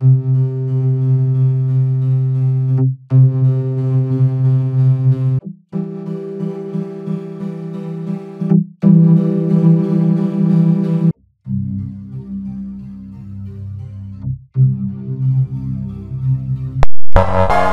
you ờ.